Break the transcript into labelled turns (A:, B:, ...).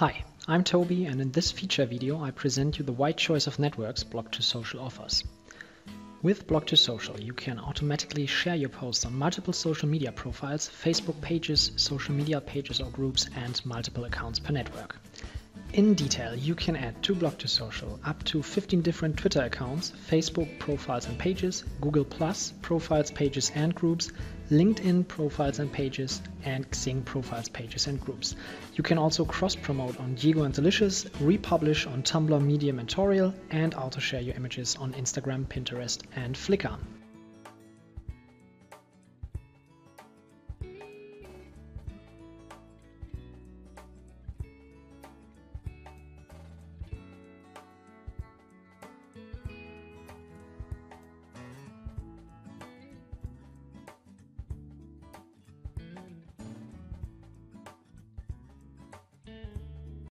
A: Hi, I'm Toby and in this feature video I present you the wide choice of networks Blog2Social offers. With Blog2Social you can automatically share your posts on multiple social media profiles, Facebook pages, social media pages or groups and multiple accounts per network. In detail, you can add to Blog to Social up to 15 different Twitter accounts, Facebook profiles and pages, Google Plus profiles, pages and groups, LinkedIn profiles and pages, and Xing profiles, pages and groups. You can also cross-promote on Diigo and Delicious, republish on Tumblr, Medium and Torial, and auto-share your images on Instagram, Pinterest and Flickr.